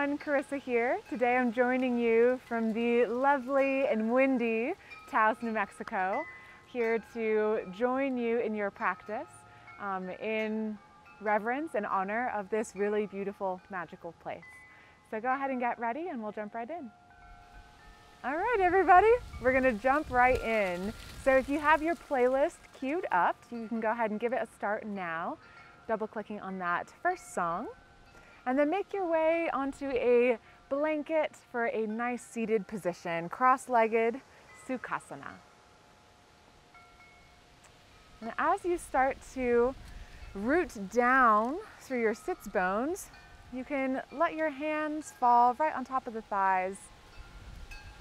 everyone, Carisa here. Today I'm joining you from the lovely and windy Taos, New Mexico, here to join you in your practice um, in reverence and honor of this really beautiful, magical place. So go ahead and get ready and we'll jump right in. All right, everybody, we're gonna jump right in. So if you have your playlist queued up, you can go ahead and give it a start now, double clicking on that first song. And then make your way onto a blanket for a nice seated position, cross-legged Sukhasana. And as you start to root down through your sits bones, you can let your hands fall right on top of the thighs.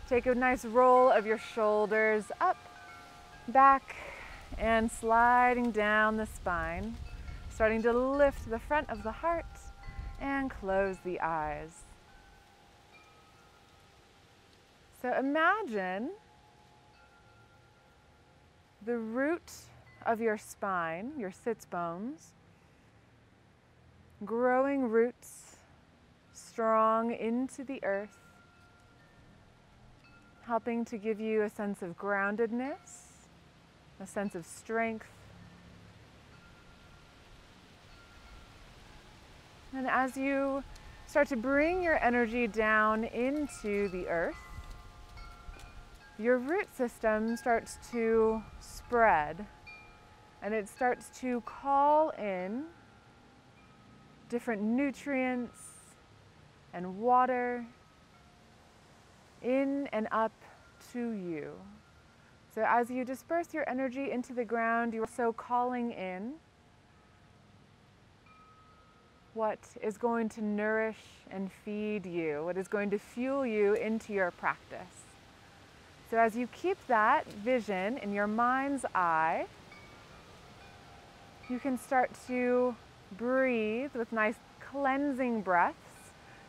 Take a nice roll of your shoulders up, back, and sliding down the spine, starting to lift the front of the heart and close the eyes. So imagine the root of your spine, your sits bones, growing roots strong into the earth, helping to give you a sense of groundedness, a sense of strength, And as you start to bring your energy down into the earth, your root system starts to spread and it starts to call in different nutrients and water in and up to you. So as you disperse your energy into the ground, you're so calling in what is going to nourish and feed you, what is going to fuel you into your practice. So as you keep that vision in your mind's eye, you can start to breathe with nice cleansing breaths.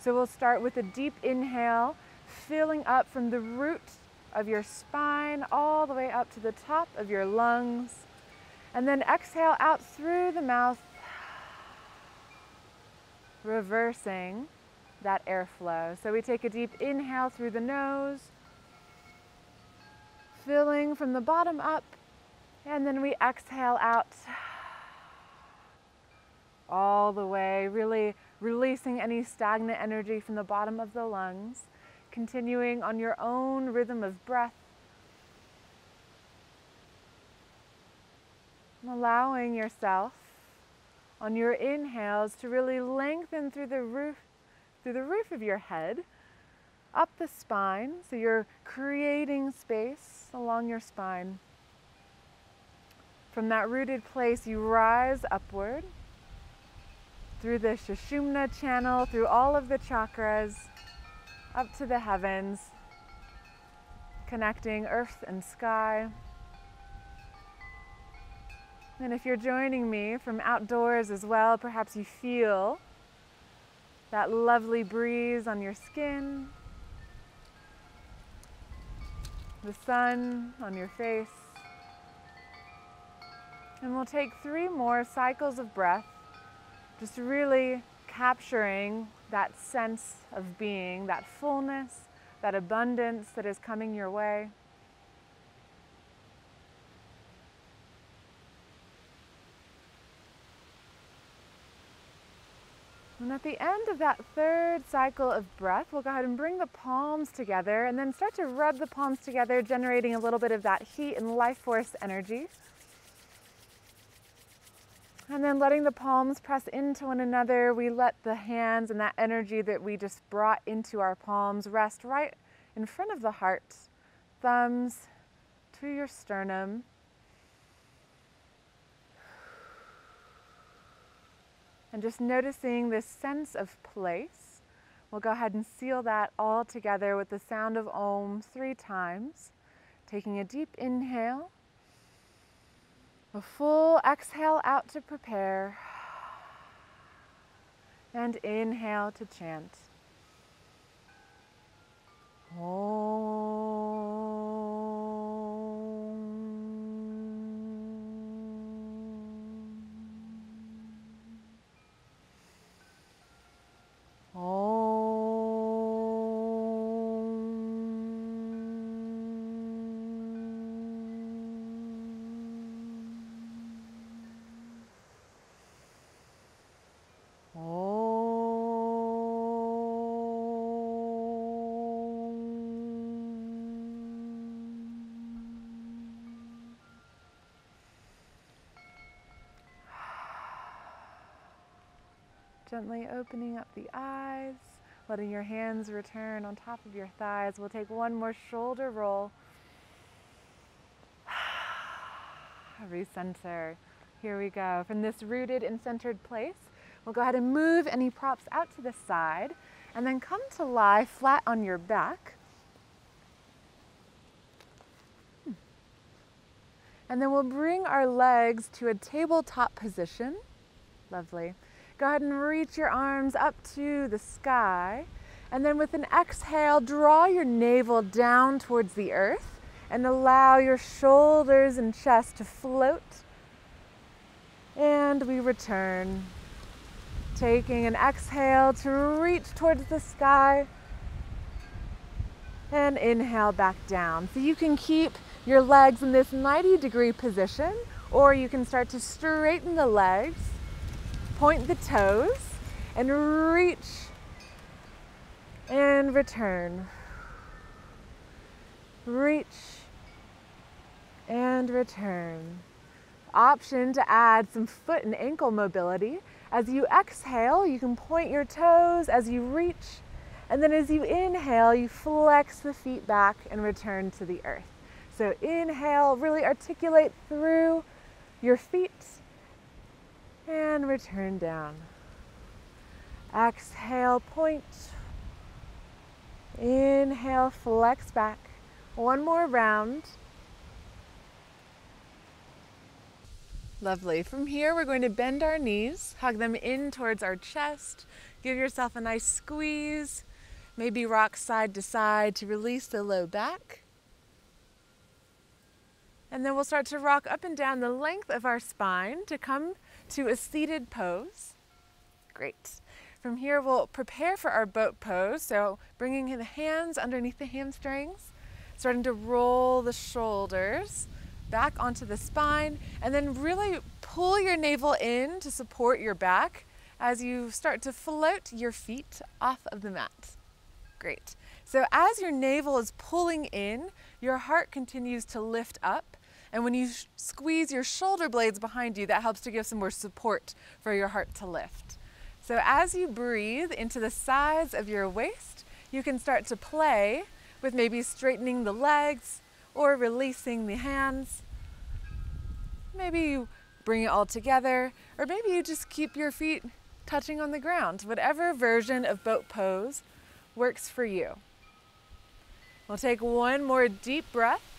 So we'll start with a deep inhale, filling up from the root of your spine all the way up to the top of your lungs. And then exhale out through the mouth reversing that airflow. So we take a deep inhale through the nose, filling from the bottom up, and then we exhale out all the way, really releasing any stagnant energy from the bottom of the lungs, continuing on your own rhythm of breath. Allowing yourself on your inhales to really lengthen through the roof through the roof of your head up the spine. So you're creating space along your spine. From that rooted place you rise upward through the Sushumna channel through all of the chakras up to the heavens connecting earth and sky and if you're joining me from outdoors as well, perhaps you feel that lovely breeze on your skin, the sun on your face. And we'll take three more cycles of breath, just really capturing that sense of being, that fullness, that abundance that is coming your way. And at the end of that third cycle of breath, we'll go ahead and bring the palms together and then start to rub the palms together, generating a little bit of that heat and life force energy. And then letting the palms press into one another, we let the hands and that energy that we just brought into our palms rest right in front of the heart, thumbs to your sternum. And just noticing this sense of place. We'll go ahead and seal that all together with the sound of Om three times. Taking a deep inhale, a full exhale out to prepare, and inhale to chant. Om. 哦。Gently opening up the eyes, letting your hands return on top of your thighs. We'll take one more shoulder roll. Recenter. Here we go. From this rooted and centered place, we'll go ahead and move any props out to the side and then come to lie flat on your back. Hmm. And then we'll bring our legs to a tabletop position. Lovely. Go ahead and reach your arms up to the sky. And then with an exhale, draw your navel down towards the earth and allow your shoulders and chest to float. And we return. Taking an exhale to reach towards the sky. And inhale back down. So you can keep your legs in this 90 degree position, or you can start to straighten the legs, point the toes, and reach and return. Reach and return. Option to add some foot and ankle mobility. As you exhale, you can point your toes as you reach, and then as you inhale, you flex the feet back and return to the earth. So inhale, really articulate through your feet, and return down. Exhale, point. Inhale, flex back. One more round. Lovely. From here, we're going to bend our knees, hug them in towards our chest. Give yourself a nice squeeze. Maybe rock side to side to release the low back. And then we'll start to rock up and down the length of our spine to come to a seated pose. Great. From here, we'll prepare for our boat pose. So bringing the hands underneath the hamstrings, starting to roll the shoulders back onto the spine, and then really pull your navel in to support your back as you start to float your feet off of the mat. Great. So as your navel is pulling in, your heart continues to lift up. And when you squeeze your shoulder blades behind you, that helps to give some more support for your heart to lift. So as you breathe into the sides of your waist, you can start to play with maybe straightening the legs, or releasing the hands. Maybe you bring it all together, or maybe you just keep your feet touching on the ground. Whatever version of boat pose works for you. We'll take one more deep breath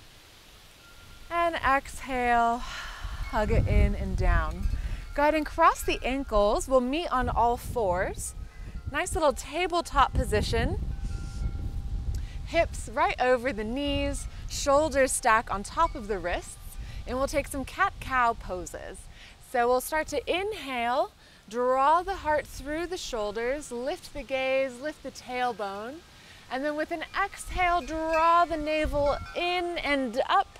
and exhale, hug it in and down. Go ahead and cross the ankles. We'll meet on all fours. Nice little tabletop position. Hips right over the knees, shoulders stack on top of the wrists, and we'll take some cat-cow poses. So we'll start to inhale, draw the heart through the shoulders, lift the gaze, lift the tailbone, and then with an exhale, draw the navel in and up,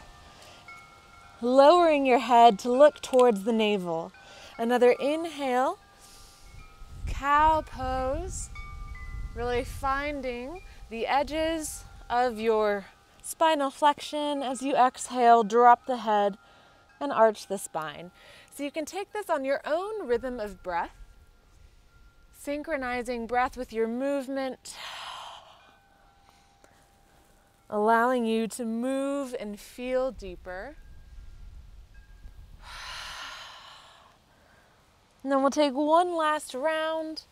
lowering your head to look towards the navel. Another inhale, cow pose, really finding the edges of your spinal flexion. As you exhale, drop the head and arch the spine. So you can take this on your own rhythm of breath, synchronizing breath with your movement, allowing you to move and feel deeper. And then we'll take one last round.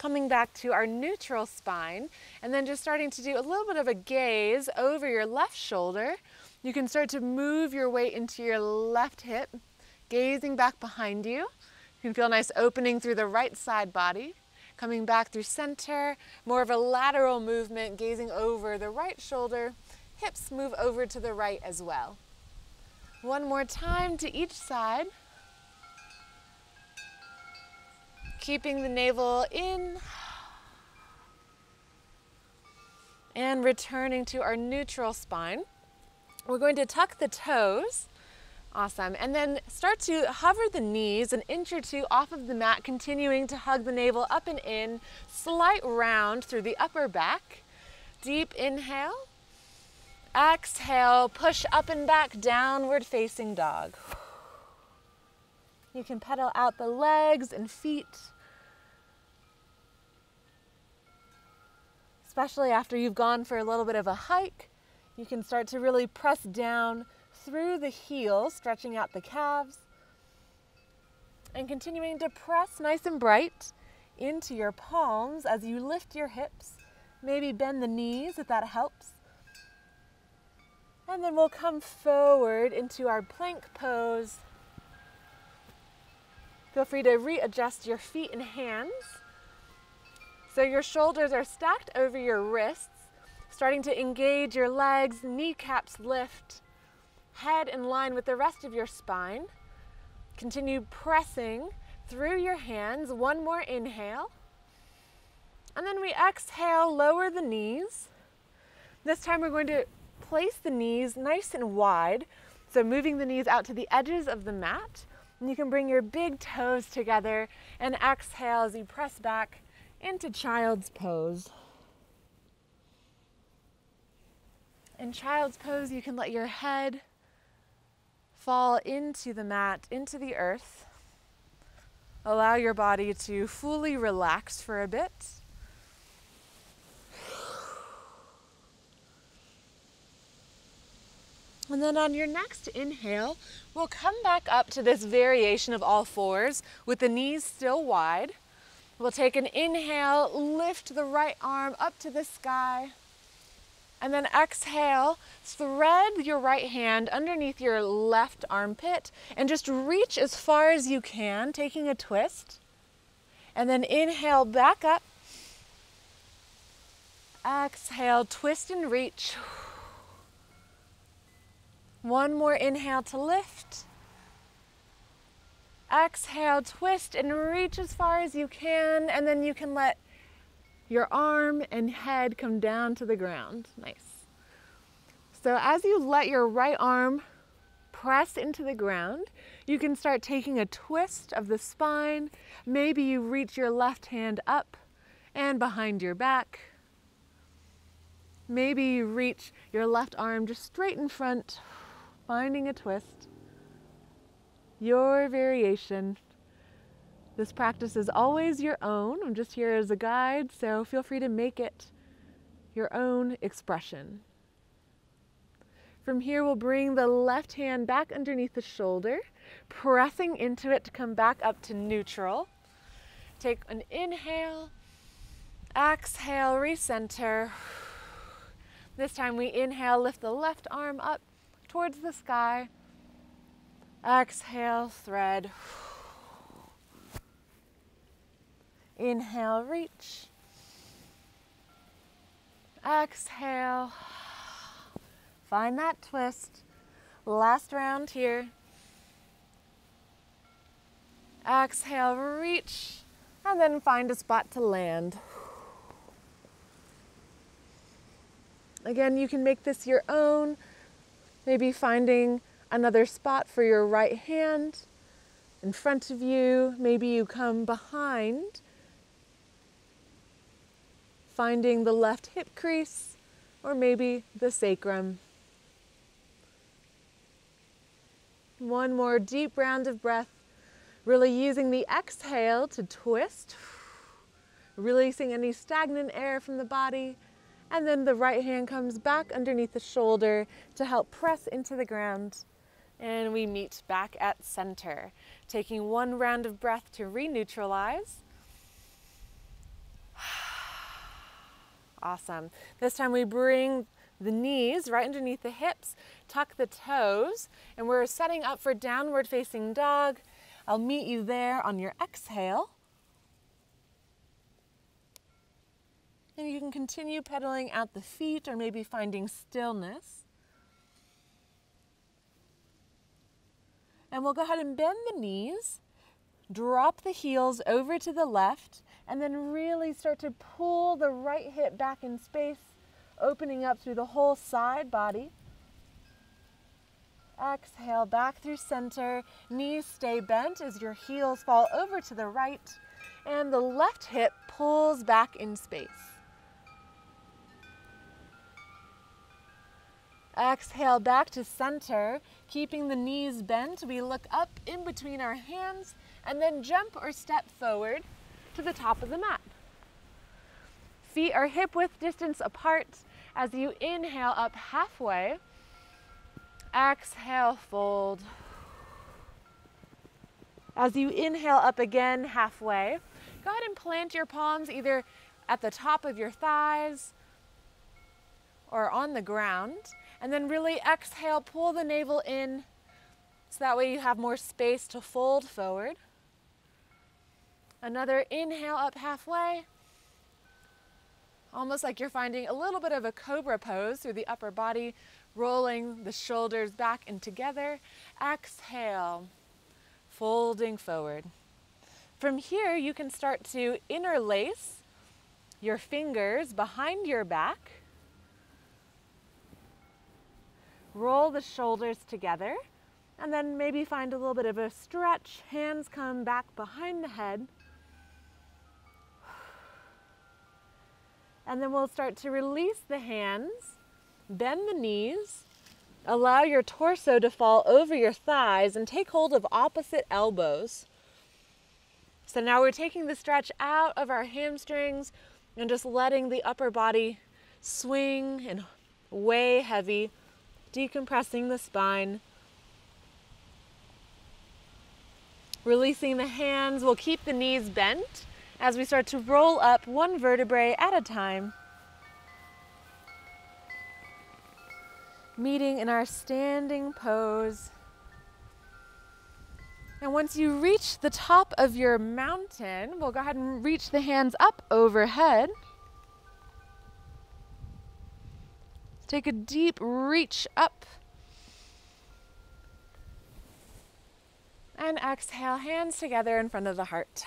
coming back to our neutral spine and then just starting to do a little bit of a gaze over your left shoulder. You can start to move your weight into your left hip, gazing back behind you. You can feel a nice opening through the right side body, coming back through center, more of a lateral movement, gazing over the right shoulder. Hips move over to the right as well. One more time to each side. keeping the navel in and returning to our neutral spine. We're going to tuck the toes. Awesome. And then start to hover the knees an inch or two off of the mat, continuing to hug the navel up and in. Slight round through the upper back. Deep inhale Exhale, push up and back, downward facing dog. You can pedal out the legs and feet. Especially after you've gone for a little bit of a hike, you can start to really press down through the heels, stretching out the calves. And continuing to press nice and bright into your palms as you lift your hips. Maybe bend the knees if that helps. And then we'll come forward into our plank pose. Feel free to readjust your feet and hands. So your shoulders are stacked over your wrists, starting to engage your legs, kneecaps lift, head in line with the rest of your spine. Continue pressing through your hands. One more inhale. And then we exhale, lower the knees. This time we're going to place the knees nice and wide. So moving the knees out to the edges of the mat. And you can bring your big toes together and exhale as you press back into child's pose. In child's pose, you can let your head fall into the mat, into the earth. Allow your body to fully relax for a bit. And then on your next inhale, we'll come back up to this variation of all fours with the knees still wide. We'll take an inhale, lift the right arm up to the sky. And then exhale, thread your right hand underneath your left armpit and just reach as far as you can, taking a twist. And then inhale back up. Exhale, twist and reach. One more inhale to lift. Exhale, twist and reach as far as you can, and then you can let your arm and head come down to the ground. Nice. So as you let your right arm press into the ground, you can start taking a twist of the spine. Maybe you reach your left hand up and behind your back. Maybe you reach your left arm just straight in front finding a twist, your variation. This practice is always your own. I'm just here as a guide, so feel free to make it your own expression. From here, we'll bring the left hand back underneath the shoulder, pressing into it to come back up to neutral. Take an inhale, exhale, recenter. This time we inhale, lift the left arm up, towards the sky. Exhale, thread. Inhale, reach. Exhale. Find that twist. Last round here. Exhale, reach, and then find a spot to land. Again, you can make this your own. Maybe finding another spot for your right hand in front of you. Maybe you come behind, finding the left hip crease or maybe the sacrum. One more deep round of breath, really using the exhale to twist, releasing any stagnant air from the body and then the right hand comes back underneath the shoulder to help press into the ground. And we meet back at center, taking one round of breath to re-neutralize. Awesome. This time we bring the knees right underneath the hips, tuck the toes, and we're setting up for downward facing dog. I'll meet you there on your exhale. And you can continue pedaling out the feet or maybe finding stillness. And we'll go ahead and bend the knees, drop the heels over to the left, and then really start to pull the right hip back in space, opening up through the whole side body. Exhale back through center. Knees stay bent as your heels fall over to the right, and the left hip pulls back in space. Exhale back to center, keeping the knees bent. We look up in between our hands and then jump or step forward to the top of the mat. Feet are hip width distance apart as you inhale up halfway. Exhale, fold. As you inhale up again halfway, go ahead and plant your palms either at the top of your thighs or on the ground. And then really exhale, pull the navel in so that way you have more space to fold forward. Another inhale up halfway. Almost like you're finding a little bit of a cobra pose through the upper body, rolling the shoulders back and together. Exhale, folding forward. From here, you can start to interlace your fingers behind your back. Roll the shoulders together and then maybe find a little bit of a stretch. Hands come back behind the head. And then we'll start to release the hands, bend the knees, allow your torso to fall over your thighs, and take hold of opposite elbows. So now we're taking the stretch out of our hamstrings and just letting the upper body swing and weigh heavy, decompressing the spine. Releasing the hands, we'll keep the knees bent as we start to roll up one vertebrae at a time. Meeting in our standing pose. And once you reach the top of your mountain, we'll go ahead and reach the hands up overhead. Take a deep reach up. And exhale, hands together in front of the heart.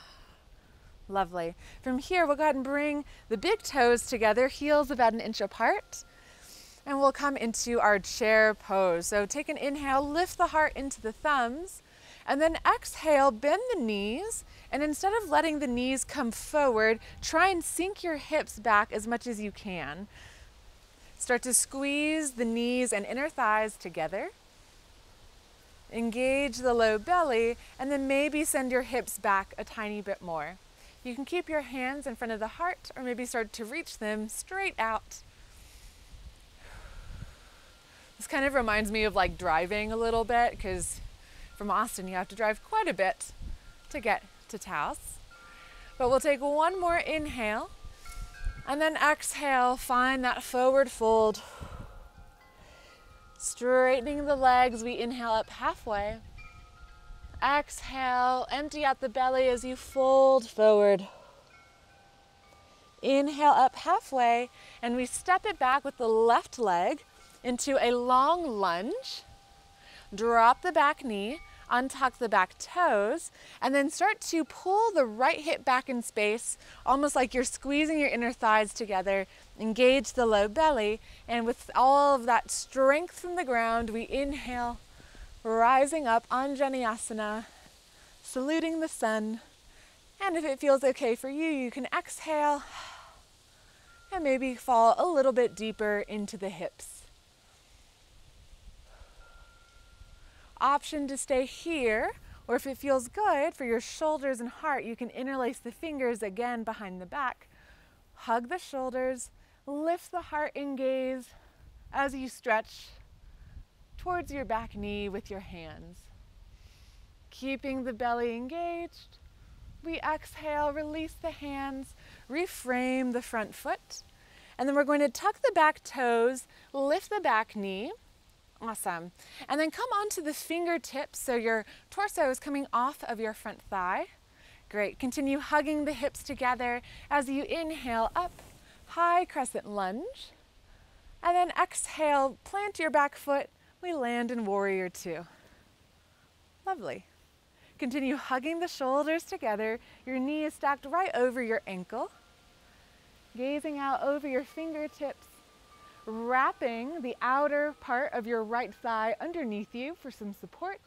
Lovely. From here, we'll go ahead and bring the big toes together, heels about an inch apart. And we'll come into our chair pose. So take an inhale, lift the heart into the thumbs, and then exhale, bend the knees. And instead of letting the knees come forward, try and sink your hips back as much as you can. Start to squeeze the knees and inner thighs together. Engage the low belly, and then maybe send your hips back a tiny bit more. You can keep your hands in front of the heart or maybe start to reach them straight out. This kind of reminds me of like driving a little bit because from Austin you have to drive quite a bit to get to Taos. But we'll take one more inhale and then exhale, find that forward fold. Straightening the legs, we inhale up halfway. Exhale, empty out the belly as you fold forward. Inhale up halfway, and we step it back with the left leg into a long lunge. Drop the back knee, untuck the back toes, and then start to pull the right hip back in space, almost like you're squeezing your inner thighs together. Engage the low belly, and with all of that strength from the ground, we inhale rising up Anjaneyasana, saluting the sun. And if it feels okay for you, you can exhale and maybe fall a little bit deeper into the hips. Option to stay here, or if it feels good for your shoulders and heart, you can interlace the fingers again behind the back. Hug the shoulders, lift the heart and gaze as you stretch towards your back knee with your hands. Keeping the belly engaged, we exhale, release the hands, reframe the front foot, and then we're going to tuck the back toes, lift the back knee. Awesome. And then come onto the fingertips so your torso is coming off of your front thigh. Great. Continue hugging the hips together as you inhale up, high crescent lunge. And then exhale, plant your back foot we land in warrior two. Lovely. Continue hugging the shoulders together. Your knee is stacked right over your ankle. Gazing out over your fingertips, wrapping the outer part of your right thigh underneath you for some support.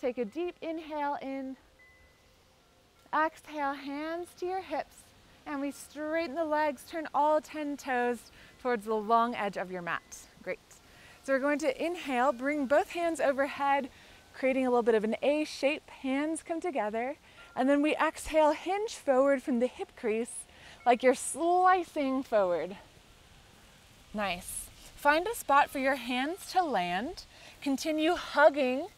Take a deep inhale in. Exhale, hands to your hips And we straighten the legs, turn all 10 toes towards the long edge of your mat. Great. So we're going to inhale, bring both hands overhead, creating a little bit of an A shape. Hands come together. And then we exhale, hinge forward from the hip crease like you're slicing forward. Nice. Find a spot for your hands to land. Continue hugging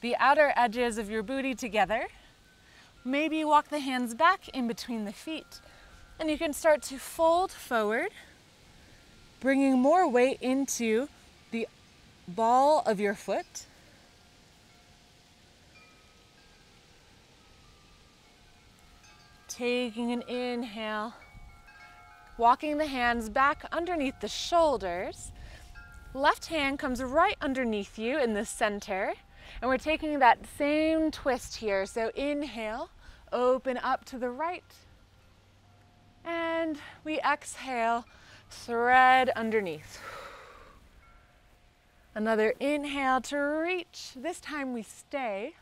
the outer edges of your booty together. Maybe walk the hands back in between the feet. And you can start to fold forward, bringing more weight into the ball of your foot. Taking an inhale, walking the hands back underneath the shoulders. Left hand comes right underneath you in the center. And we're taking that same twist here. So inhale, open up to the right. And we exhale, thread underneath. Another inhale to reach. This time we stay.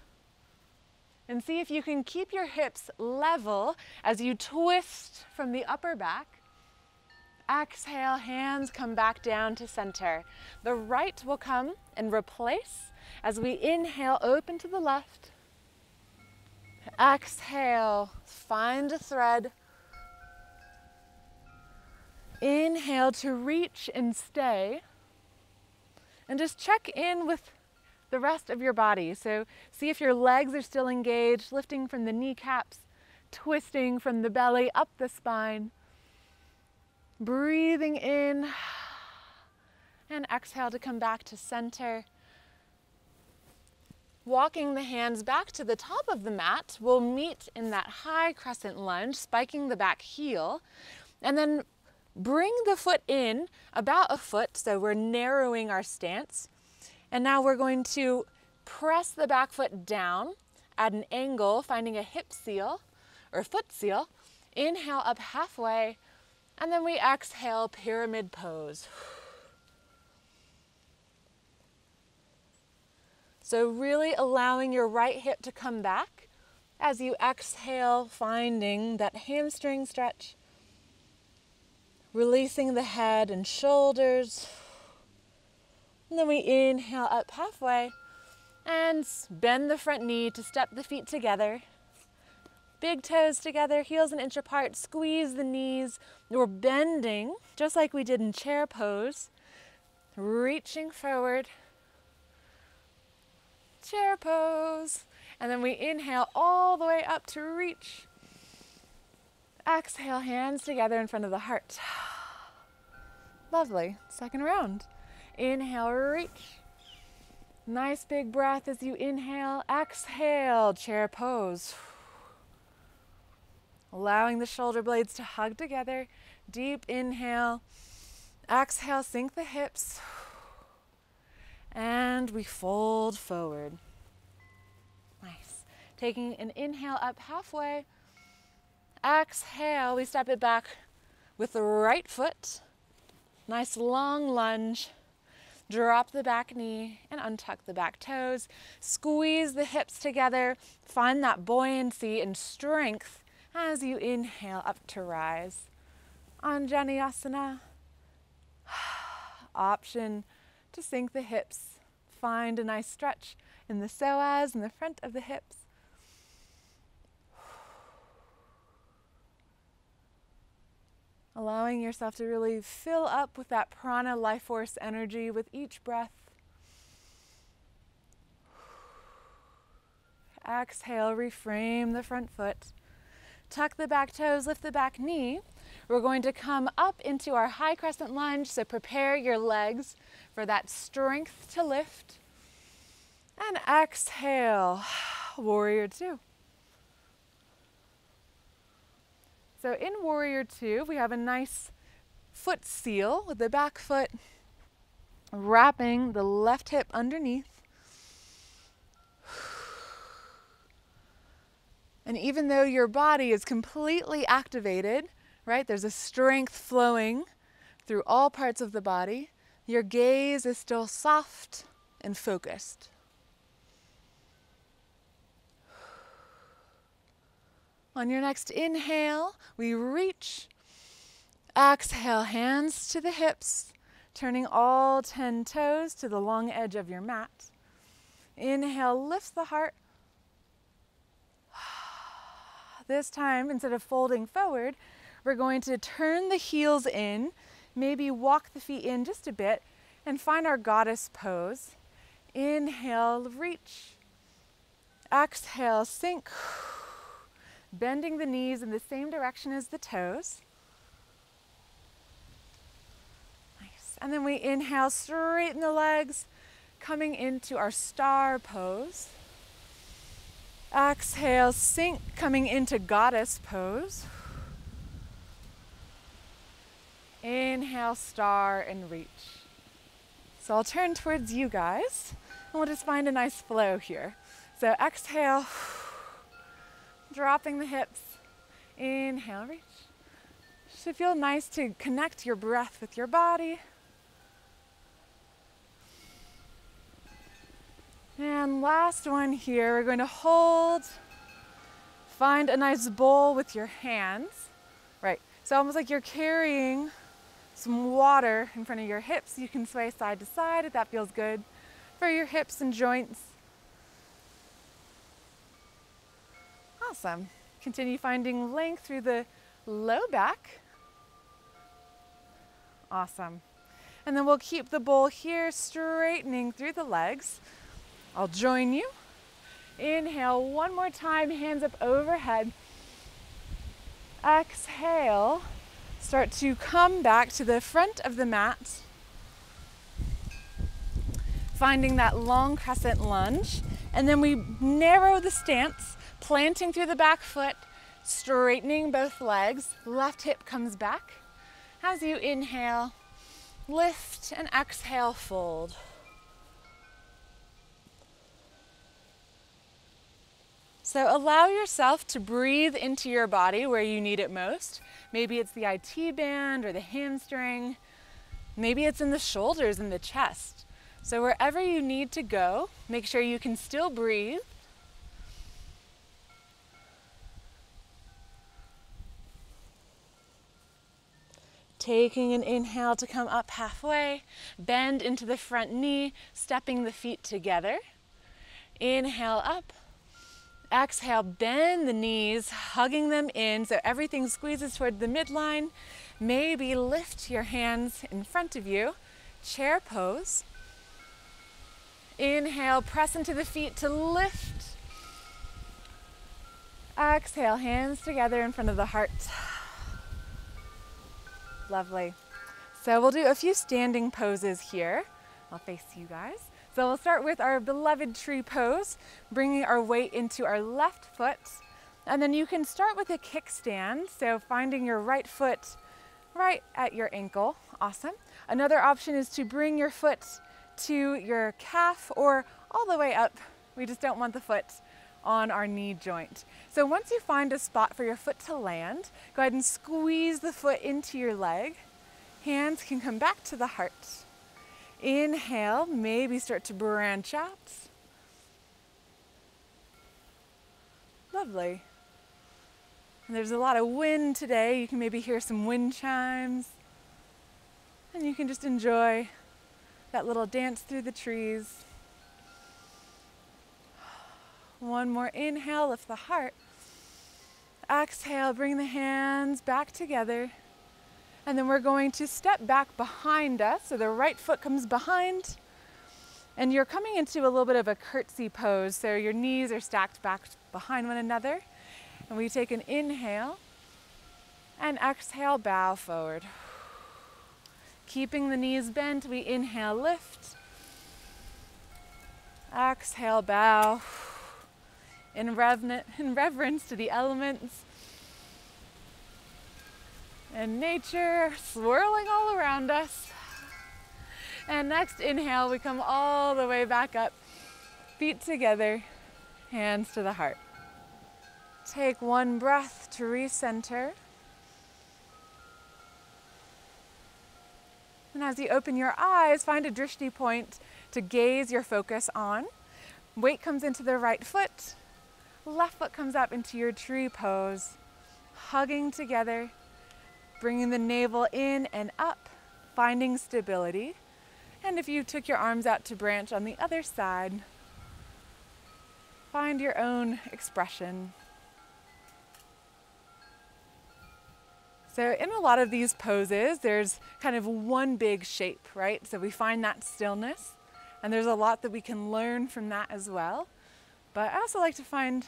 And see if you can keep your hips level as you twist from the upper back. Exhale, hands come back down to center. The right will come and replace as we inhale, open to the left. Exhale, find a thread. Inhale to reach and stay. And just check in with the rest of your body. So see if your legs are still engaged, lifting from the kneecaps, twisting from the belly up the spine. Breathing in and exhale to come back to center. Walking the hands back to the top of the mat, we'll meet in that high crescent lunge, spiking the back heel, and then bring the foot in about a foot, so we're narrowing our stance. And now we're going to press the back foot down at an angle, finding a hip seal or foot seal. Inhale up halfway, and then we exhale, pyramid pose. So, really allowing your right hip to come back as you exhale, finding that hamstring stretch, releasing the head and shoulders. And then we inhale up halfway and bend the front knee to step the feet together. Big toes together, heels an inch apart, squeeze the knees. We're bending just like we did in chair pose, reaching forward chair pose. And then we inhale all the way up to reach. Exhale, hands together in front of the heart. Lovely. Second round. Inhale, reach. Nice big breath as you inhale. Exhale, chair pose. Allowing the shoulder blades to hug together. Deep inhale. Exhale, sink the hips and we fold forward. Nice. Taking an inhale up halfway. Exhale, we step it back with the right foot. Nice long lunge. Drop the back knee and untuck the back toes. Squeeze the hips together. Find that buoyancy and strength as you inhale up to rise. Anjaneyasana. Option to sink the hips. Find a nice stretch in the psoas and the front of the hips. Allowing yourself to really fill up with that prana life force energy with each breath. Exhale, reframe the front foot. Tuck the back toes, lift the back knee. We're going to come up into our high crescent lunge, so prepare your legs for that strength to lift. And exhale, warrior two. So in warrior two, we have a nice foot seal with the back foot wrapping the left hip underneath. And even though your body is completely activated, right, there's a strength flowing through all parts of the body, your gaze is still soft and focused. On your next inhale, we reach. Exhale, hands to the hips, turning all 10 toes to the long edge of your mat. Inhale, lift the heart. This time, instead of folding forward, we're going to turn the heels in, maybe walk the feet in just a bit, and find our goddess pose. Inhale, reach. Exhale, sink. Bending the knees in the same direction as the toes. Nice. And then we inhale, straighten the legs, coming into our star pose. Exhale, sink, coming into goddess pose. Inhale, star, and reach. So I'll turn towards you guys, and we'll just find a nice flow here. So exhale, dropping the hips. Inhale, reach. Should feel nice to connect your breath with your body. And last one here, we're going to hold. Find a nice bowl with your hands. Right, so almost like you're carrying some water in front of your hips. You can sway side to side if that feels good for your hips and joints. Awesome. Continue finding length through the low back. Awesome. And then we'll keep the bowl here, straightening through the legs. I'll join you. Inhale one more time, hands up overhead. Exhale, start to come back to the front of the mat. Finding that long crescent lunge. And then we narrow the stance planting through the back foot, straightening both legs. Left hip comes back. As you inhale, lift and exhale, fold. So allow yourself to breathe into your body where you need it most. Maybe it's the IT band or the hamstring. Maybe it's in the shoulders and the chest. So wherever you need to go, make sure you can still breathe Taking an inhale to come up halfway, bend into the front knee, stepping the feet together. Inhale up. Exhale, bend the knees, hugging them in so everything squeezes toward the midline. Maybe lift your hands in front of you, chair pose. Inhale, press into the feet to lift. Exhale, hands together in front of the heart. Lovely. So we'll do a few standing poses here. I'll face you guys. So we'll start with our beloved tree pose, bringing our weight into our left foot. And then you can start with a kickstand, so finding your right foot right at your ankle. Awesome. Another option is to bring your foot to your calf or all the way up. We just don't want the foot on our knee joint. So once you find a spot for your foot to land, go ahead and squeeze the foot into your leg. Hands can come back to the heart. Inhale, maybe start to branch out. Lovely. And there's a lot of wind today. You can maybe hear some wind chimes. And you can just enjoy that little dance through the trees. One more inhale, lift the heart. Exhale, bring the hands back together. And then we're going to step back behind us. So the right foot comes behind. And you're coming into a little bit of a curtsy pose. So your knees are stacked back behind one another. And we take an inhale and exhale, bow forward. Keeping the knees bent, we inhale, lift. Exhale, bow in, in reverence to the elements and nature swirling all around us. And next inhale, we come all the way back up, feet together, hands to the heart. Take one breath to recenter. And as you open your eyes, find a drishti point to gaze your focus on. Weight comes into the right foot, left foot comes up into your tree pose, hugging together, bringing the navel in and up, finding stability. And if you took your arms out to branch on the other side, find your own expression. So, in a lot of these poses, there's kind of one big shape, right? So, we find that stillness, and there's a lot that we can learn from that as well. But I also like to find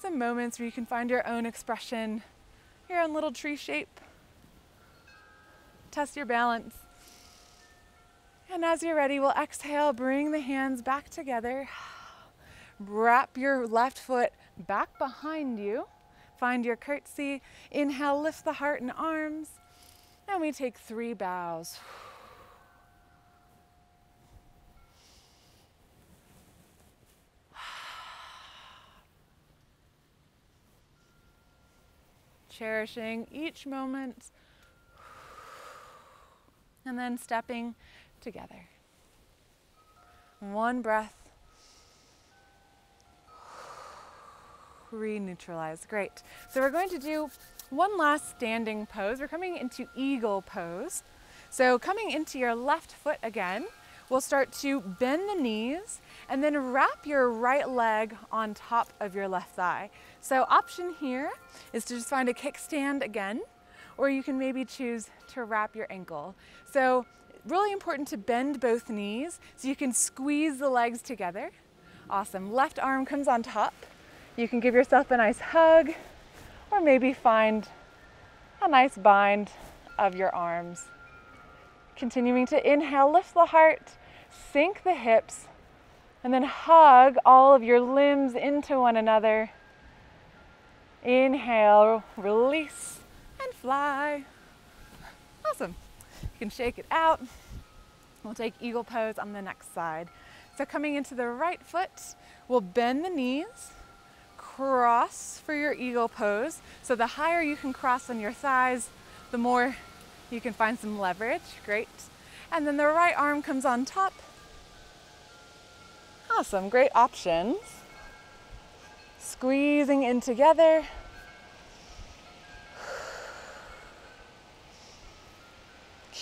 some moments where you can find your own expression, your own little tree shape. Test your balance. And as you're ready, we'll exhale, bring the hands back together. Wrap your left foot back behind you. Find your curtsy. Inhale, lift the heart and arms. And we take three bows. Cherishing each moment. And then stepping together. One breath re-neutralize. Great. So we're going to do one last standing pose. We're coming into eagle pose. So coming into your left foot again, we'll start to bend the knees and then wrap your right leg on top of your left thigh. So option here is to just find a kickstand again, or you can maybe choose to wrap your ankle. So really important to bend both knees so you can squeeze the legs together. Awesome. Left arm comes on top. You can give yourself a nice hug or maybe find a nice bind of your arms. Continuing to inhale, lift the heart, sink the hips, and then hug all of your limbs into one another. Inhale, release, and fly. Awesome. You can shake it out. We'll take eagle pose on the next side. So coming into the right foot, we'll bend the knees cross for your eagle pose. So the higher you can cross on your thighs, the more you can find some leverage. Great. And then the right arm comes on top. Awesome, great options. Squeezing in together.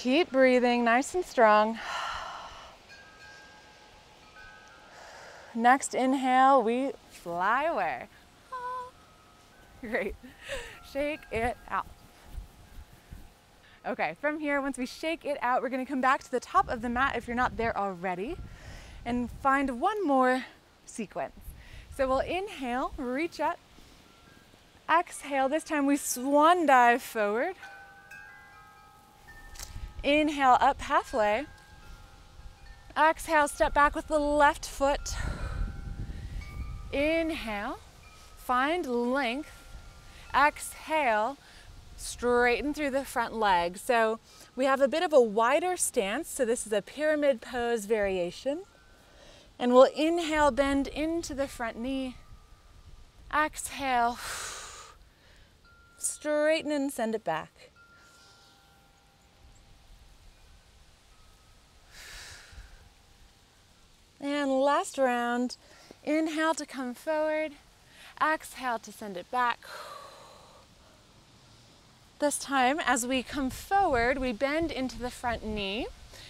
Keep breathing nice and strong. Next inhale, we fly away. Great. Shake it out. Okay, from here, once we shake it out, we're gonna come back to the top of the mat if you're not there already and find one more sequence. So we'll inhale, reach up. Exhale, this time we swan dive forward. Inhale up halfway. Exhale, step back with the left foot. Inhale, find length Exhale, straighten through the front leg. So we have a bit of a wider stance. So this is a pyramid pose variation. And we'll inhale, bend into the front knee. Exhale, straighten and send it back. And last round, inhale to come forward, exhale to send it back. This time, as we come forward, we bend into the front knee,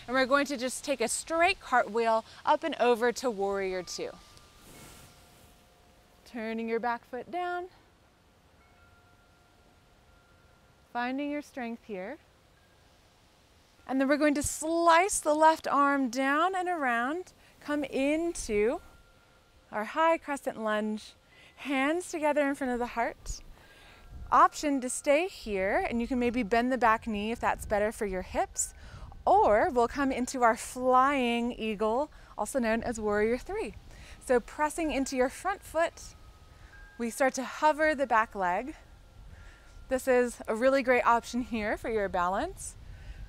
and we're going to just take a straight cartwheel up and over to warrior two. Turning your back foot down, finding your strength here. And then we're going to slice the left arm down and around, come into our high crescent lunge, hands together in front of the heart option to stay here and you can maybe bend the back knee if that's better for your hips. Or we'll come into our flying eagle, also known as warrior three. So pressing into your front foot, we start to hover the back leg. This is a really great option here for your balance.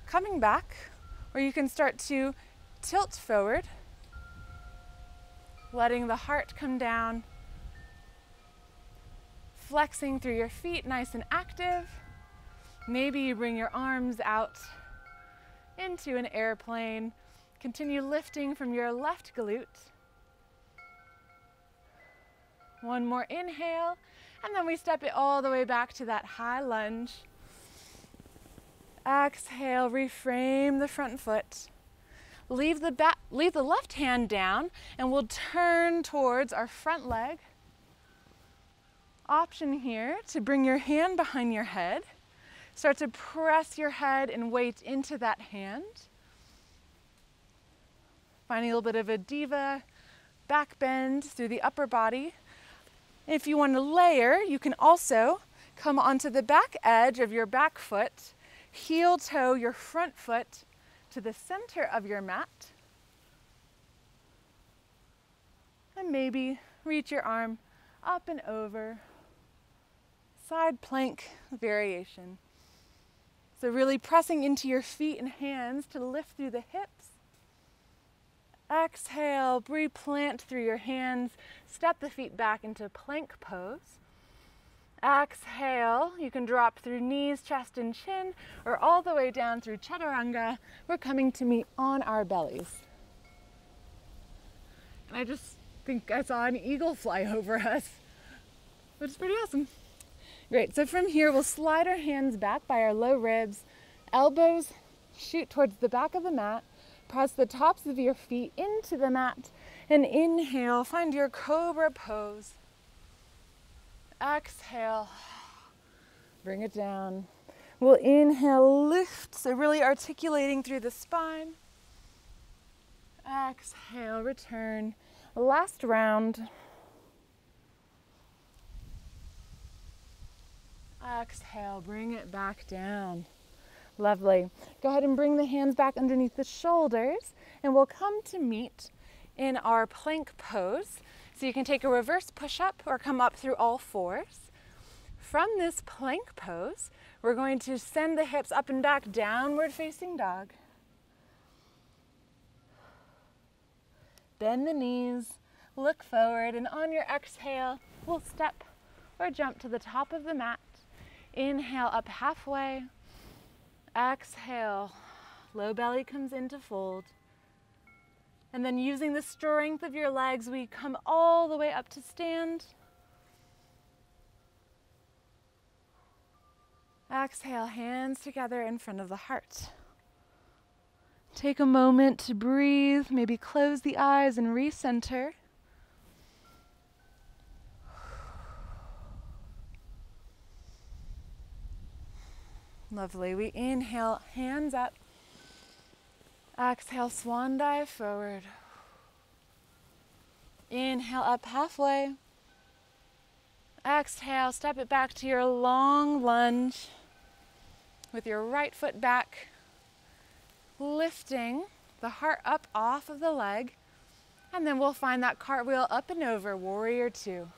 Coming back, or you can start to tilt forward, letting the heart come down flexing through your feet nice and active. Maybe you bring your arms out into an airplane. Continue lifting from your left glute. One more inhale, and then we step it all the way back to that high lunge. Exhale, reframe the front foot. Leave the, back, leave the left hand down, and we'll turn towards our front leg. Option here to bring your hand behind your head. Start to press your head and weight into that hand. Finding a little bit of a diva back bend through the upper body. If you want to layer, you can also come onto the back edge of your back foot, heel toe your front foot to the center of your mat. And maybe reach your arm up and over. Side plank variation. So, really pressing into your feet and hands to lift through the hips. Exhale, replant through your hands. Step the feet back into plank pose. Exhale, you can drop through knees, chest, and chin, or all the way down through chaturanga. We're coming to meet on our bellies. And I just think I saw an eagle fly over us, which is pretty awesome. Great, so from here we'll slide our hands back by our low ribs, elbows shoot towards the back of the mat, press the tops of your feet into the mat, and inhale, find your cobra pose. Exhale, bring it down. We'll inhale, lift, so really articulating through the spine. Exhale, return. Last round. Exhale, bring it back down. Lovely. Go ahead and bring the hands back underneath the shoulders, and we'll come to meet in our plank pose. So you can take a reverse push up or come up through all fours. From this plank pose, we're going to send the hips up and back, downward facing dog. Bend the knees, look forward, and on your exhale, we'll step or jump to the top of the mat. Inhale up halfway. Exhale, low belly comes into fold. And then using the strength of your legs, we come all the way up to stand. Exhale, hands together in front of the heart. Take a moment to breathe, maybe close the eyes and recenter. Lovely. We inhale, hands up. Exhale, swan dive forward. Inhale up halfway. Exhale, step it back to your long lunge with your right foot back, lifting the heart up off of the leg. And then we'll find that cartwheel up and over, warrior two.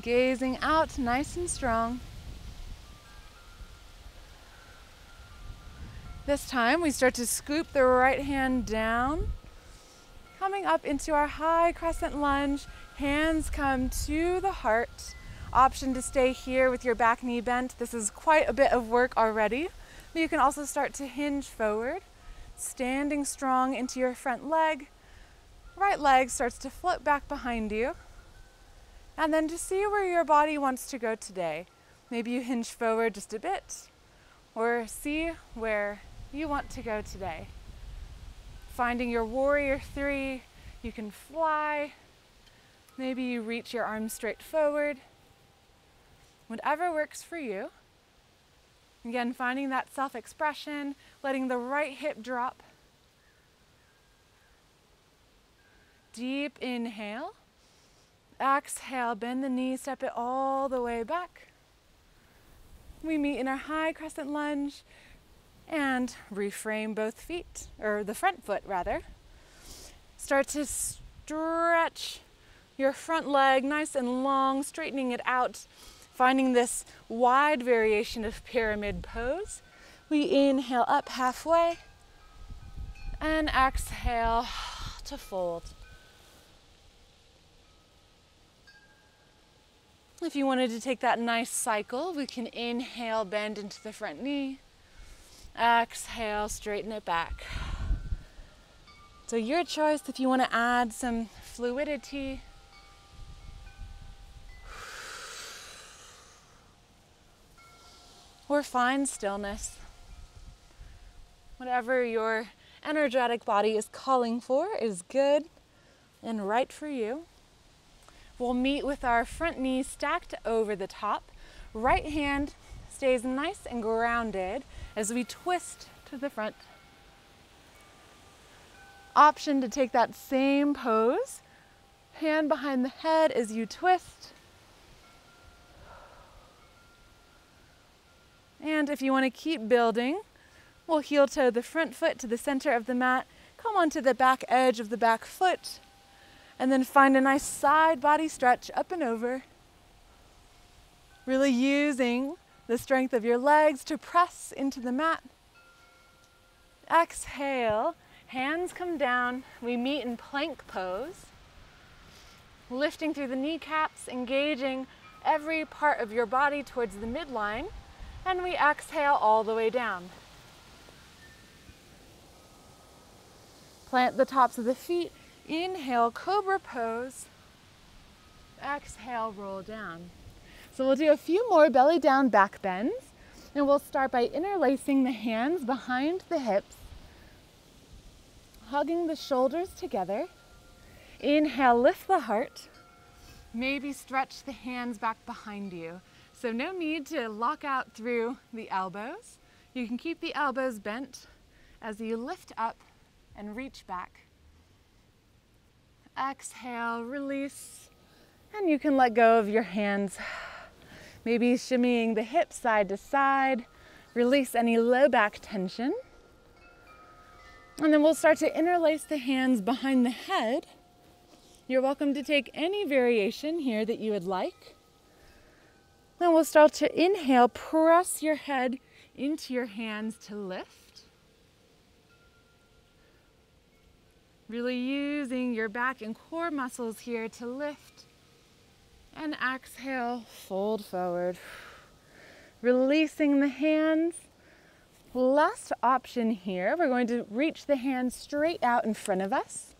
Gazing out nice and strong. This time we start to scoop the right hand down, coming up into our high crescent lunge. Hands come to the heart. Option to stay here with your back knee bent. This is quite a bit of work already. But you can also start to hinge forward, standing strong into your front leg. Right leg starts to flip back behind you. And then to see where your body wants to go today. Maybe you hinge forward just a bit, or see where you want to go today. Finding your warrior three, you can fly. Maybe you reach your arms straight forward. Whatever works for you. Again, finding that self expression, letting the right hip drop. Deep inhale. Exhale, bend the knees, step it all the way back. We meet in our high crescent lunge and reframe both feet, or the front foot rather. Start to stretch your front leg nice and long, straightening it out, finding this wide variation of pyramid pose. We inhale up halfway and exhale to fold. If you wanted to take that nice cycle, we can inhale, bend into the front knee. Exhale, straighten it back. So, your choice if you want to add some fluidity. Or find stillness. Whatever your energetic body is calling for is good and right for you. We'll meet with our front knees stacked over the top. Right hand stays nice and grounded as we twist to the front. Option to take that same pose, hand behind the head as you twist. And if you want to keep building, we'll heel toe the front foot to the center of the mat, come onto the back edge of the back foot, and then find a nice side body stretch up and over. Really using the strength of your legs to press into the mat. Exhale, hands come down. We meet in plank pose. Lifting through the kneecaps, engaging every part of your body towards the midline. And we exhale all the way down. Plant the tops of the feet. Inhale, cobra pose. Exhale, roll down. So we'll do a few more belly down back bends. And we'll start by interlacing the hands behind the hips, hugging the shoulders together. Inhale, lift the heart. Maybe stretch the hands back behind you. So no need to lock out through the elbows. You can keep the elbows bent as you lift up and reach back. Exhale, release, and you can let go of your hands Maybe shimmying the hips side to side. Release any low back tension. And then we'll start to interlace the hands behind the head. You're welcome to take any variation here that you would like. Then we'll start to inhale, press your head into your hands to lift. Really using your back and core muscles here to lift and exhale, fold forward. Releasing the hands. Last option here, we're going to reach the hands straight out in front of us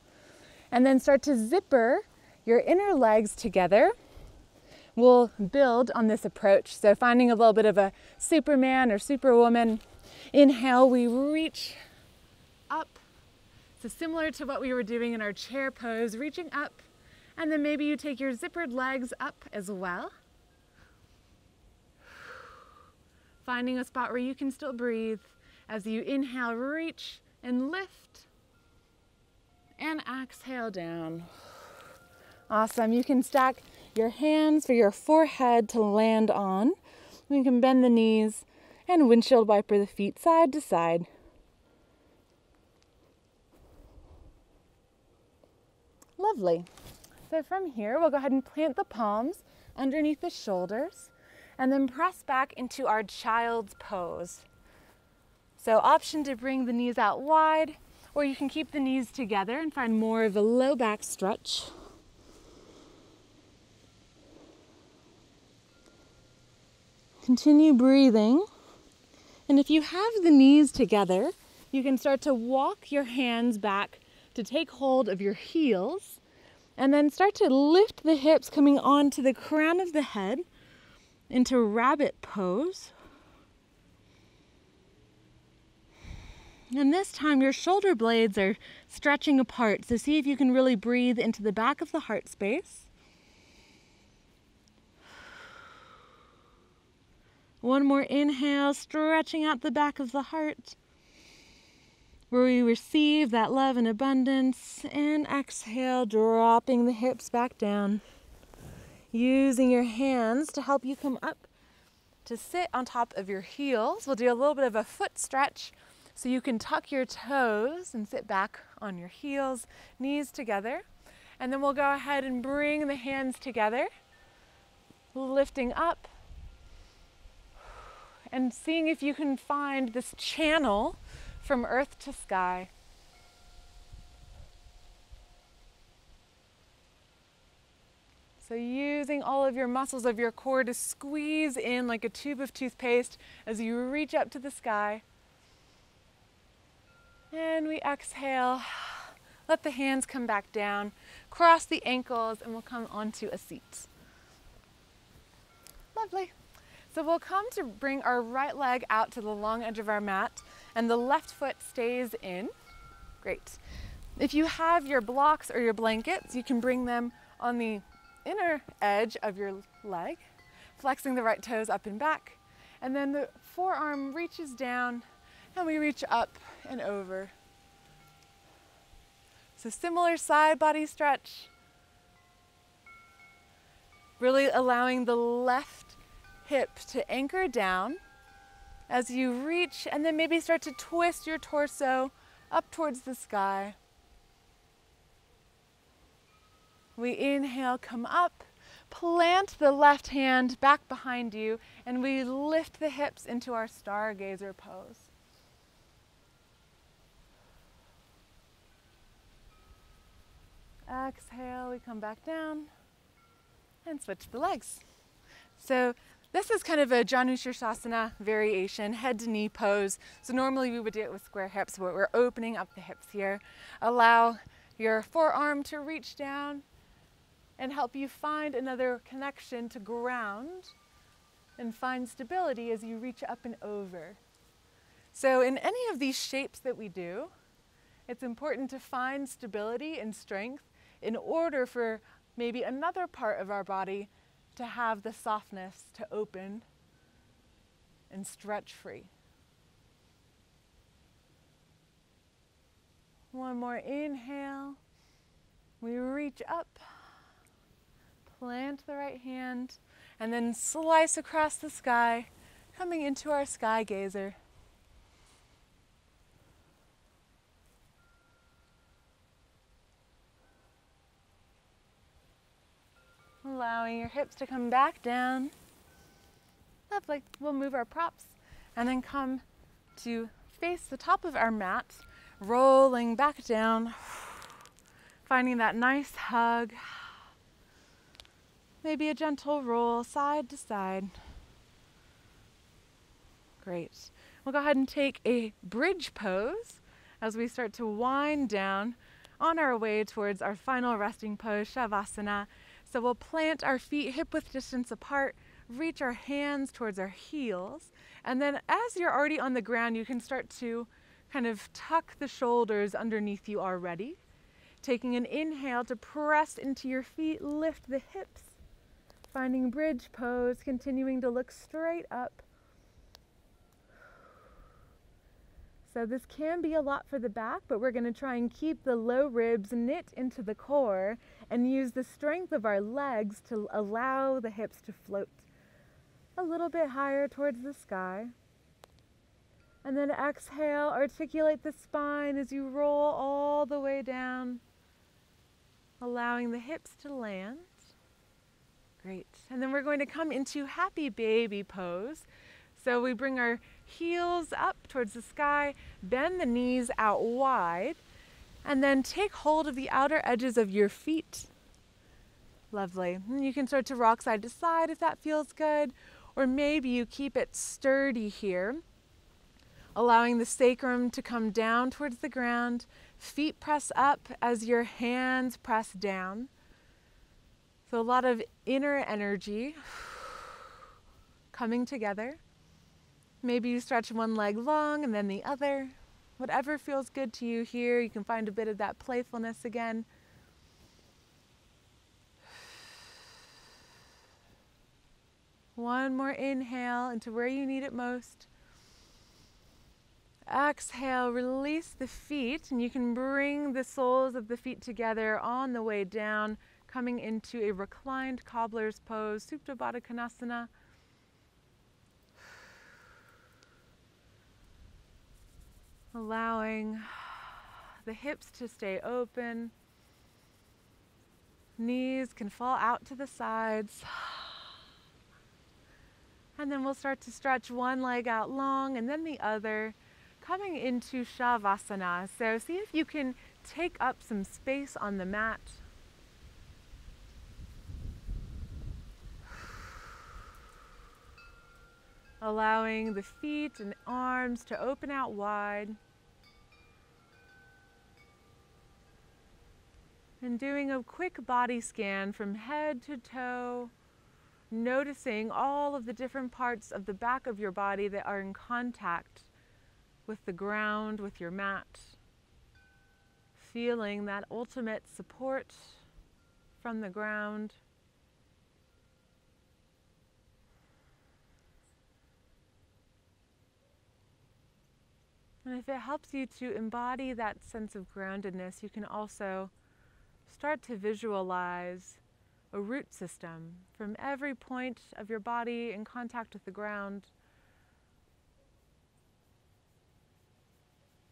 and then start to zipper your inner legs together. We'll build on this approach. So, finding a little bit of a Superman or Superwoman. Inhale, we reach up. So, similar to what we were doing in our chair pose, reaching up and then maybe you take your zippered legs up as well. Finding a spot where you can still breathe as you inhale, reach and lift. And exhale down. Awesome. You can stack your hands for your forehead to land on. You can bend the knees and windshield wiper the feet side to side. Lovely. So from here, we'll go ahead and plant the palms underneath the shoulders and then press back into our child's pose. So option to bring the knees out wide, or you can keep the knees together and find more of a low back stretch. Continue breathing. And if you have the knees together, you can start to walk your hands back to take hold of your heels and then start to lift the hips coming onto the crown of the head into rabbit pose. And this time your shoulder blades are stretching apart. So see if you can really breathe into the back of the heart space. One more inhale, stretching out the back of the heart where we receive that love and abundance. And exhale, dropping the hips back down. Using your hands to help you come up to sit on top of your heels. We'll do a little bit of a foot stretch so you can tuck your toes and sit back on your heels, knees together. And then we'll go ahead and bring the hands together, lifting up and seeing if you can find this channel from earth to sky. So, using all of your muscles of your core to squeeze in like a tube of toothpaste as you reach up to the sky. And we exhale. Let the hands come back down. Cross the ankles and we'll come onto a seat. Lovely. So we'll come to bring our right leg out to the long edge of our mat and the left foot stays in. Great. If you have your blocks or your blankets, you can bring them on the inner edge of your leg, flexing the right toes up and back. And then the forearm reaches down and we reach up and over. So similar side body stretch. Really allowing the left hip to anchor down as you reach and then maybe start to twist your torso up towards the sky. We inhale, come up, plant the left hand back behind you, and we lift the hips into our stargazer pose. Exhale, we come back down and switch the legs. So this is kind of a Janu Sirsasana variation, head to knee pose. So normally we would do it with square hips, but we're opening up the hips here. Allow your forearm to reach down and help you find another connection to ground and find stability as you reach up and over. So in any of these shapes that we do, it's important to find stability and strength in order for maybe another part of our body to have the softness to open and stretch free. One more inhale. We reach up, plant the right hand, and then slice across the sky, coming into our sky gazer. Allowing your hips to come back down. Lovely. We'll move our props and then come to face the top of our mat, rolling back down, finding that nice hug. Maybe a gentle roll side to side. Great. We'll go ahead and take a bridge pose as we start to wind down on our way towards our final resting pose, Shavasana. So we'll plant our feet hip width distance apart, reach our hands towards our heels, and then as you're already on the ground, you can start to kind of tuck the shoulders underneath you already. Taking an inhale to press into your feet, lift the hips, finding bridge pose, continuing to look straight up. So this can be a lot for the back, but we're going to try and keep the low ribs knit into the core and use the strength of our legs to allow the hips to float a little bit higher towards the sky. And then exhale, articulate the spine as you roll all the way down, allowing the hips to land. Great. And then we're going to come into happy baby pose. So we bring our heels up towards the sky, bend the knees out wide, and then take hold of the outer edges of your feet. Lovely. You can start to rock side to side if that feels good, or maybe you keep it sturdy here, allowing the sacrum to come down towards the ground. Feet press up as your hands press down. So, a lot of inner energy coming together. Maybe you stretch one leg long and then the other. Whatever feels good to you here, you can find a bit of that playfulness again. One more inhale into where you need it most. Exhale, release the feet, and you can bring the soles of the feet together on the way down, coming into a reclined cobbler's pose, Supta Baddha Konasana. Allowing the hips to stay open. Knees can fall out to the sides. And then we'll start to stretch one leg out long and then the other, coming into Shavasana. So see if you can take up some space on the mat. allowing the feet and arms to open out wide. And doing a quick body scan from head to toe, noticing all of the different parts of the back of your body that are in contact with the ground, with your mat. Feeling that ultimate support from the ground. And if it helps you to embody that sense of groundedness, you can also start to visualize a root system from every point of your body in contact with the ground.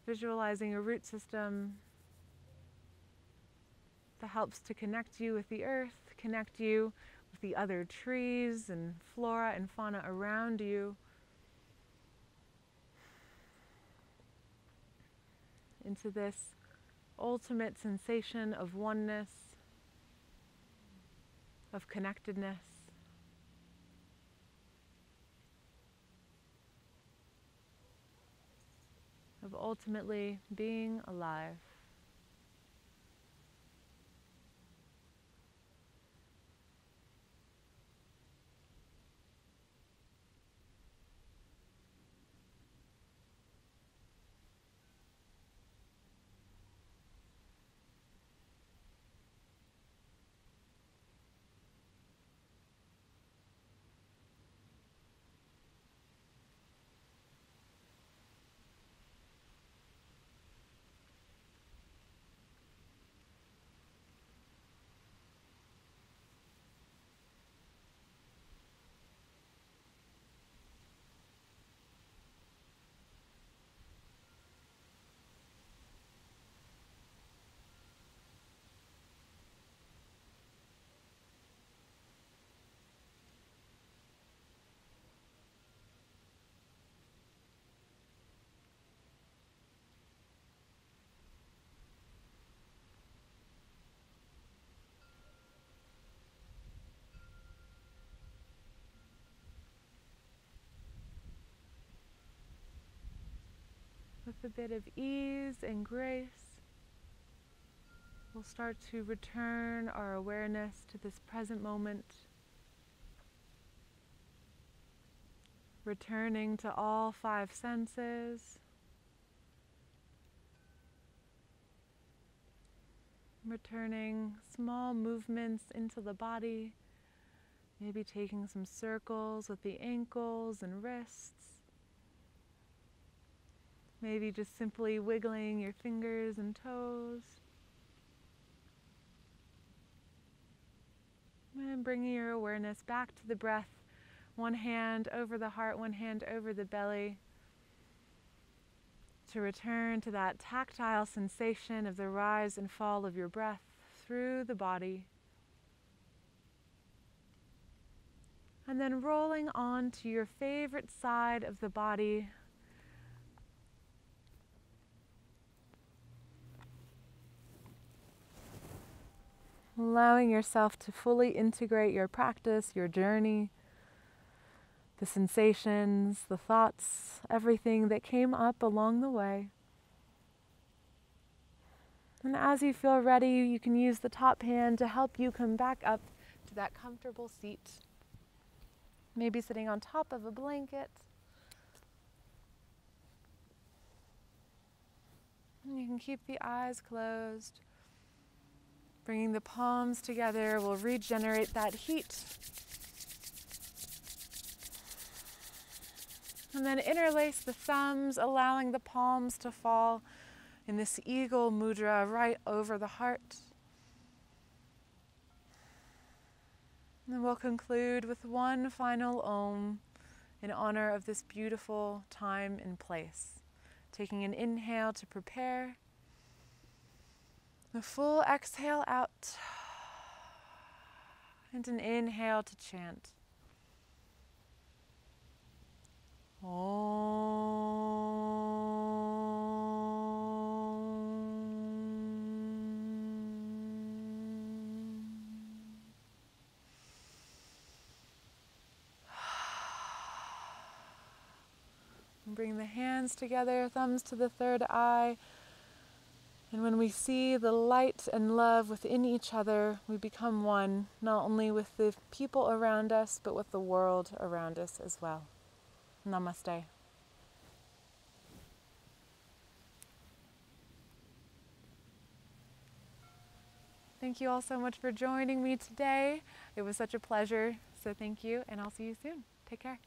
Visualizing a root system that helps to connect you with the earth, connect you with the other trees and flora and fauna around you. Into this ultimate sensation of oneness, of connectedness. Of ultimately being alive. A bit of ease and grace, we'll start to return our awareness to this present moment, returning to all five senses. Returning small movements into the body, maybe taking some circles with the ankles and wrists. Maybe just simply wiggling your fingers and toes. And bringing your awareness back to the breath. One hand over the heart, one hand over the belly. To return to that tactile sensation of the rise and fall of your breath through the body. And then rolling on to your favorite side of the body allowing yourself to fully integrate your practice, your journey, the sensations, the thoughts, everything that came up along the way. And as you feel ready, you can use the top hand to help you come back up to that comfortable seat. Maybe sitting on top of a blanket. And you can keep the eyes closed. Bringing the palms together will regenerate that heat. And then interlace the thumbs, allowing the palms to fall in this eagle mudra right over the heart. And we'll conclude with one final om in honor of this beautiful time and place. Taking an inhale to prepare. A full exhale out and an inhale to chant. Bring the hands together, thumbs to the third eye. And when we see the light and love within each other, we become one, not only with the people around us, but with the world around us as well. Namaste. Thank you all so much for joining me today. It was such a pleasure. So thank you, and I'll see you soon. Take care.